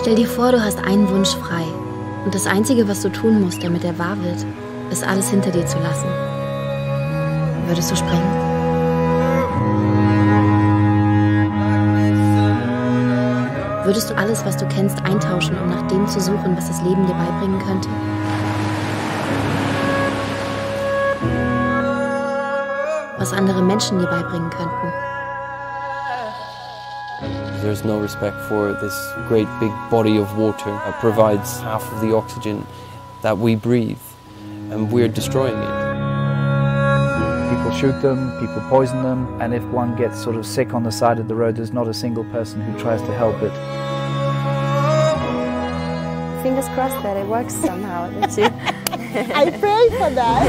Stell dir vor, du hast einen Wunsch frei. Und das Einzige, was du tun musst, damit er wahr wird, ist alles hinter dir zu lassen. Würdest du springen? Würdest du alles, was du kennst, eintauschen, um nach dem zu suchen, was das Leben dir beibringen könnte? Was andere Menschen dir beibringen könnten? There's no respect for this great big body of water that provides half of the oxygen that we breathe, and we're destroying it. People shoot them, people poison them, and if one gets sort of sick on the side of the road, there's not a single person who tries to help it. Fingers crossed that it works somehow, I pray for that.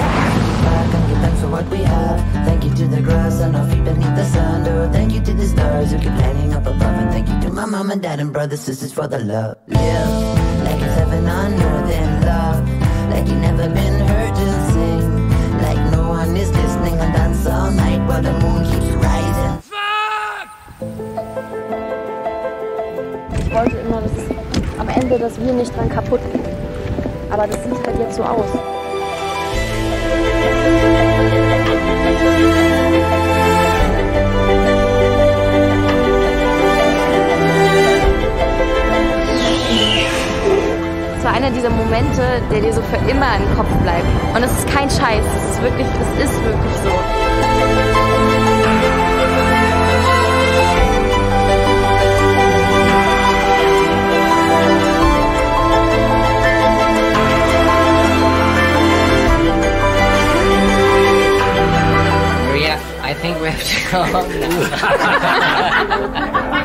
Thank you, thanks for what we have. Thank you to the grass and our feet beneath the sun. Oh, thank you to the stars who keep lighting up above. And thank you to my mom and dad and brothers, sisters for the love. Live like it's heaven on earth and love. Like you've never been heard to sing. Like no one is listening and dance all night while the moon keeps rising. Fuck! Ich wollte immer, dass am Ende, dass wir nicht dran kaputt gehen. Aber das sieht halt jetzt so aus. Einer dieser Momente, der dir so für immer im Kopf bleibt. Und es ist kein Scheiß, es ist wirklich, es ist wirklich so. Maria, I think we have to go home now.